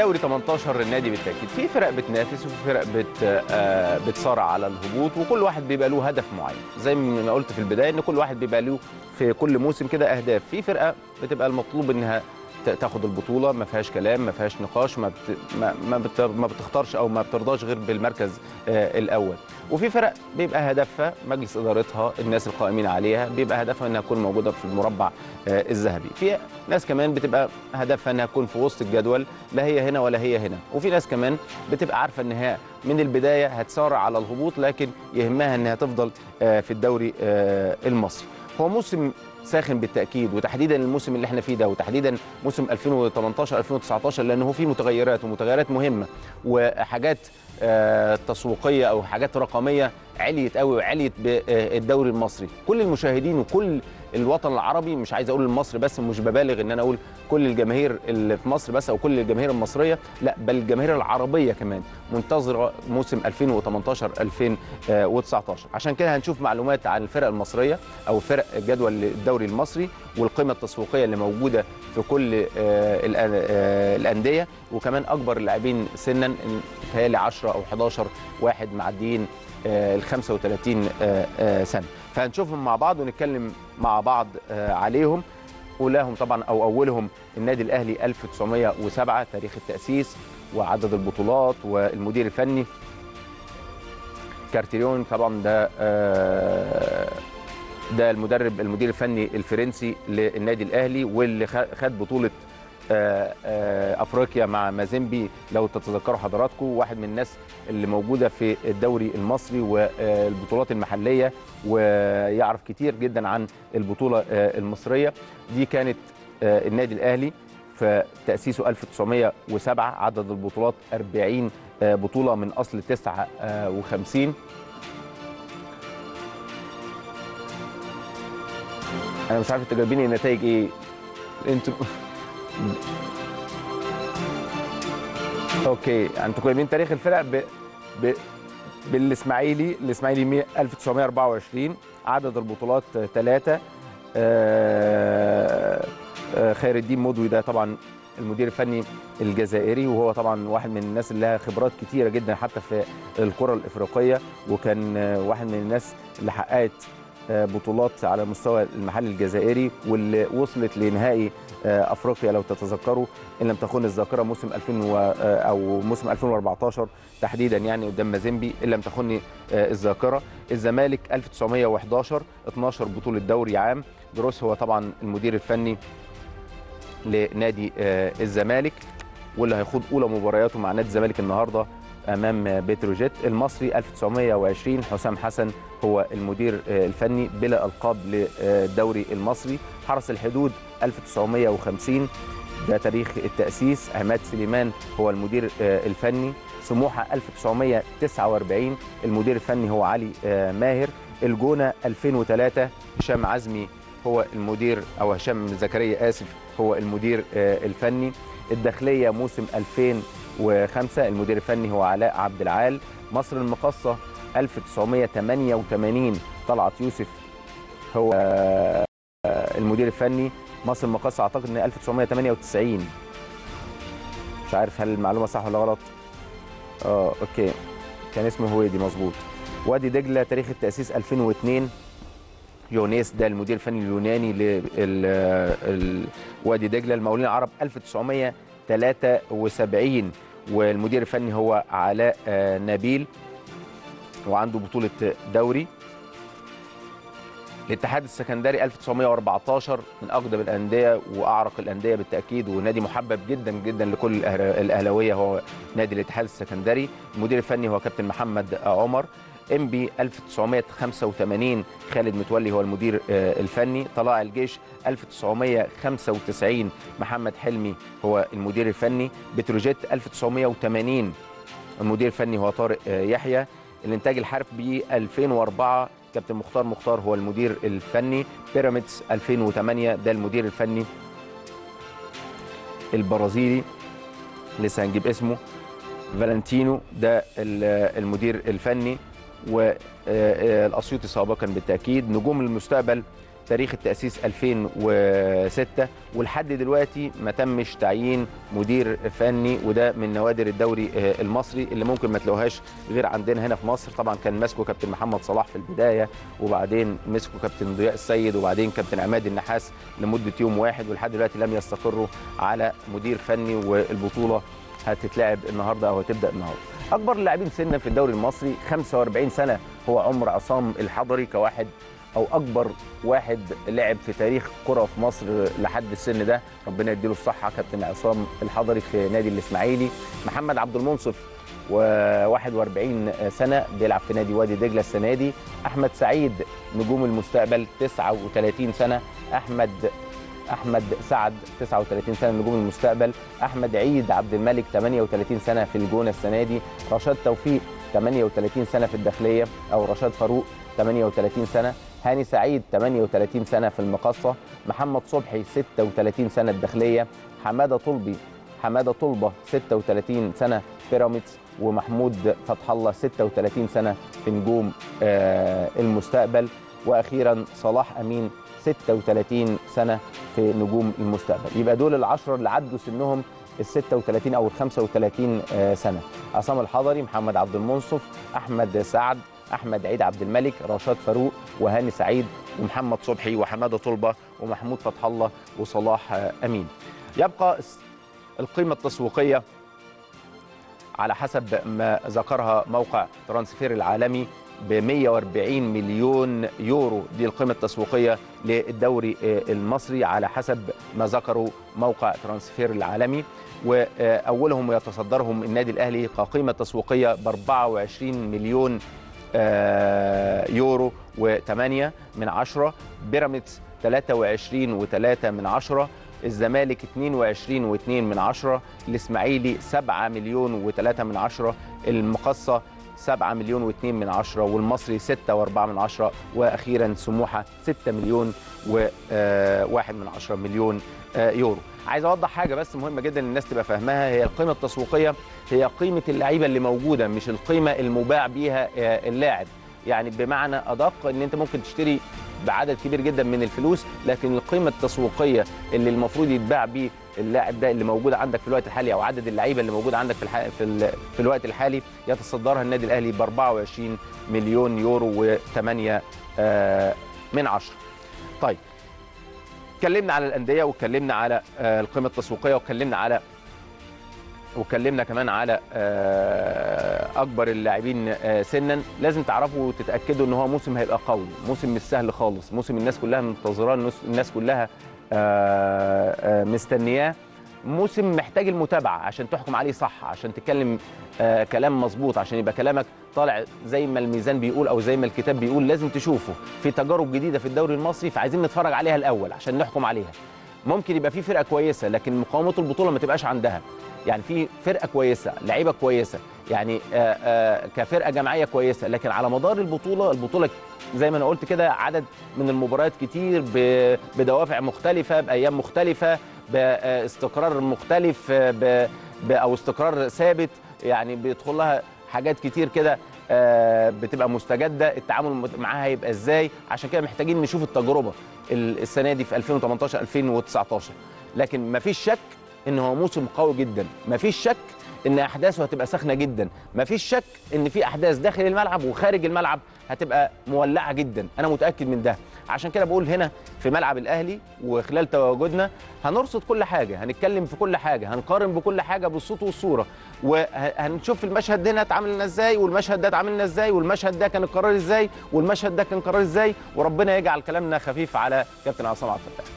الدوري 18 النادي بالتأكيد. في فرق بتنافس وفي فرق بت آه، بتصارع على الهبوط وكل واحد بيبقى له هدف معين. زي ما قلت في البداية إن كل واحد بيبقى له في كل موسم كده أهداف. في فرقة بتبقى المطلوب إنها تاخد البطولة ما فيهاش كلام ما فيهاش نقاش ما بت... ما ما, بت... ما بتختارش أو ما بترضاش غير بالمركز آه الأول. وفي فرق بيبقى هدفها مجلس إدارتها الناس القائمين عليها بيبقى هدفها إنها تكون موجودة في المربع آه الذهبي. في ناس كمان بتبقى هدفها إنها تكون في وسط الجدول لا هي هنا ولا هي هنا. وفي ناس كمان بتبقى عارفة ان هي من البداية هتسارع على الهبوط لكن يهمها إنها تفضل آه في الدوري المصري. هو موسم ساخن بالتأكيد وتحديدا الموسم اللي إحنا فيه ده وتحديدا موسم 2018 2019 لأنه في متغيرات ومتغيرات مهمة وحاجات آه، تسويقية أو حاجات رقمية عليت قوي وعليت بالدوري المصري. كل المشاهدين وكل الوطن العربي مش عايز أقول المصري بس مش ببالغ إن أنا أقول كل الجماهير اللي في مصر بس أو كل الجماهير المصرية لا بل الجماهير العربية كمان. منتظره موسم 2018 2019 عشان كده هنشوف معلومات عن الفرق المصرية أو فرق جدول الدوري المصري والقيمة التسويقية اللي موجودة في كل آه، آه، الأندية وكمان أكبر اللاعبين سنا تهيألي 10 أو 11 واحد معديين آه، ال 35 آه، آه، سنة. فهنشوفهم مع بعض ونتكلم مع بعض عليهم. أولاهم طبعا أو أولهم النادي الأهلي 1907 تاريخ التأسيس وعدد البطولات والمدير الفني. كارتيريون طبعا ده ده المدرب المدير الفني الفرنسي للنادي الأهلي واللي خد بطولة آه، آه، أفريقيا مع مازيمبي. لو تتذكروا حضراتكم واحد من الناس اللي موجودة في الدوري المصري والبطولات المحلية ويعرف كتير جدا عن البطولة آه، المصرية. دي كانت النادي الأهلي في تأسيسه 1907 عدد البطولات 40 آه، بطولة من أصل 59 أنا مش عارف أنتوا جايبين النتائج إيه. أنتوا أوكي أنتوا جايبين تاريخ الفرق ب... ب... بالإسماعيلي الإسماعيلي مية- 1924 عدد البطولات ثلاثة خير الدين مضوي ده طبعا المدير الفني الجزائري وهو طبعا واحد من الناس اللي لها خبرات كتيرة جدا حتى في الكرة الإفريقية وكان آه، واحد من الناس اللي حققت آه، بطولات على مستوى المحل الجزائري واللي وصلت لنهائي آه، أفريقيا لو تتذكروا إن لم تخن الذاكرة موسم 2000 و- آه، أو موسم 2014 تحديدا يعني قدام مازيمبي إن لم تخن آه، الذاكرة. الزمالك 1911 12 بطولة دوري عام. دروس هو طبعا المدير الفني لنادي الزمالك واللي هيخوض أولى مبارياته مع نادي الزمالك النهارده. أمام بتروجيت. المصري 1920 حسام حسن هو المدير آه، الفني بلا ألقاب للدوري المصري. حرس الحدود 1950 ده تاريخ التأسيس. عماد سليمان هو المدير آه، الفني. سموحة 1949 المدير الفني هو علي آه، ماهر. الجونة 2003 هشام عزمي هو المدير أو هشام زكريا آسف هو المدير الفني. الداخلية موسم 2005 المدير الفني هو علاء عبد العال. مصر المقاصة 1988 طلعت يوسف هو آه، المدير الفني. مصر المقاصة أعتقد إن 1998 مش عارف هل المعلومة صح ولا غلط. آه أوكي. كان اسمه هويدي مظبوط. وادي دجلة تاريخ التأسيس 2002 يونيس ده المدير الفني اليوناني لوادي دجلة المقاولين العرب 1973 والمدير الفني هو علاء آه، نبيل وعنده بطولة دوري. الاتحاد السكندري 1914 من أقدم الأندية وأعرق الأندية بالتأكيد ونادي محبب جدا جدا لكل الأهلاوية هو نادي الاتحاد السكندري. المدير الفني هو كابتن محمد عمر. انبي 1985 خالد متولي هو المدير آه، الفني. طلائع الجيش 1995 محمد حلمي هو المدير الفني. بتروجيت 1980 المدير الفني هو طارق آه، يحيى. الإنتاج الحربي 2004 كابتن مختار مختار هو المدير الفني. بيراميدز 2008 ده المدير الفني البرازيلي. لسه هنجيب اسمه. فالنتينو ده ال- المدير الفني. والاسيوطي سابقا بالتأكيد نجوم المستقبل تاريخ التأسيس 2006 ولحد دلوقتي ما تمش تعيين مدير فني وده من نوادر الدوري آه، المصري اللي ممكن ما تلاقوهاش غير عندنا هنا في مصر طبعا كان ماسكه كابتن محمد صلاح في البداية وبعدين مسكه كابتن ضياء السيد وبعدين كابتن عماد النحاس لمدة يوم واحد ولحد دلوقتي لم يستقروا على مدير فني والبطولة هتتلعب النهارده أو هتبدأ النهارده. أكبر اللاعبين سنا في الدوري المصري 45 سنة هو عمر عصام الحضري كواحد أو أكبر واحد لعب في تاريخ كرة في مصر لحد السن ده. ربنا يديله الصحة كابتن عصام الحضري في نادي الإسماعيلي. محمد عبد المنصف و41 سنة بيلعب في نادي وادي دجلة السنة دي. أحمد سعيد نجوم المستقبل 39 سنة. أحمد أحمد سعد 39 سنة نجوم المستقبل. أحمد عيد عبد الملك 38 سنة في الجونة السنة دي. رشاد توفيق 38 سنة في الداخلية. أو رشاد فاروق 38 سنة. هاني سعيد 38 سنة في المقصه محمد صبحي 36 سنة الداخلية. حمادة طلبي حمادة طلبة 36 سنة بيراميدز. ومحمود فتح الله 36 سنة في نجوم آه المستقبل. وأخيرا صلاح أمين 36 سنة في نجوم المستقبل. يبقى دول العشرة اللي عدوا سنهم ال 36 أو ال 35 آه، سنة. عصام الحضري محمد عبد المنصف أحمد سعد أحمد عيد عبد الملك رشاد فاروق وهاني سعيد ومحمد صبحي وحمادة طلبة ومحمود فتح الله وصلاح آه، أمين. يبقى القيمة التسويقية على حسب ما ذكرها موقع ترانسفير العالمي. ب 140 مليون يورو. دي القيمة التسويقية للدوري آه، المصري على حسب ما ذكروا موقع ترانسفير العالمي. وأولهم يتصدرهم النادي الأهلي كقيمة تسويقية ب 24 مليون آه، يورو و8 من عشرة بيراميدز 23 و3 من عشرة الزمالك 22 و2 من عشرة الإسماعيلي 7 مليون و3 من عشرة المقصة 7 مليون و2 من عشرة والمصري 6 و4 من عشرة وأخيرا سموحة 6 مليون و1 من عشرة مليون آه، يورو. عايز أوضح حاجة بس مهمة جدا الناس تبقى فاهماها. هي القيمة التسويقية هي قيمة اللعيبة اللي موجودة مش القيمة المباع بيها آه، اللاعب. يعني بمعنى أدق إن أنت ممكن تشتري بعدد كبير جدا من الفلوس لكن القيمة التسويقية اللي المفروض يتباع بيه اللاعب ده اللي موجود عندك في الوقت الحالي أو عدد اللعيبة اللي موجود عندك في الح... في, ال... في الوقت الحالي يتصدرها النادي الأهلي ب 24 مليون يورو و8 آه من عشرة. طيب اتكلمنا على الأندية واتكلمنا على آه القيمة التسويقية واتكلمنا على واتكلمنا كمان على آه، أكبر اللاعبين سنا. لازم تعرفوا وتتأكدوا إن هو موسم هيبقى قوي موسم مش سهل خالص موسم الناس كلها منتظراه الناس- كلها مستنياه. موسم محتاج المتابعة عشان تحكم عليه صح عشان تتكلم آه، كلام مظبوط عشان يبقى كلامك طالع زي ما الميزان بيقول أو زي ما الكتاب بيقول. لازم تشوفه في تجارب جديدة في الدوري المصري فعايزين نتفرج عليها الأول عشان نحكم عليها. ممكن يبقى في فرقة كويسة لكن مقاومة البطولة ما تبقاش عندها. يعني في فرقة كويسة لعيبة كويسة. يعني آه، آه، كفرقة جماعية كويسة. لكن على مدار البطولة البطولة زي ما أنا قلت كده عدد من المباريات كتير بدوافع مختلفة بأيام مختلفة باستقرار مختلف آه، أو استقرار ثابت. يعني بيدخل لها حاجات كتير كده بتبقى مستجدة. التعامل معاها هيبقى إزاي؟ عشان كده محتاجين نشوف التجربة ال- السنة دي في 2018 2019 لكن مفيش شك إن هو موسم قوي جدا. مفيش شك إن أحداثه هتبقى سخنه جدا. مفيش شك إن في أحداث داخل الملعب وخارج الملعب هتبقى مولعة جدا. أنا متأكد من ده. عشان كده بقول هنا في ملعب الأهلي وخلال تواجدنا هنرصد كل حاجة هنتكلم في كل حاجة هنقارن بكل حاجة بالصوت والصورة. وهنشوف المشهد هنا اتعاملنا إزاي والمشهد ده اتعاملنا إزاي والمشهد ده كان القرار إزاي والمشهد ده كان قرار إزاي. وربنا يجعل كلامنا خفيف على كابتن عصام عبد الفتاح.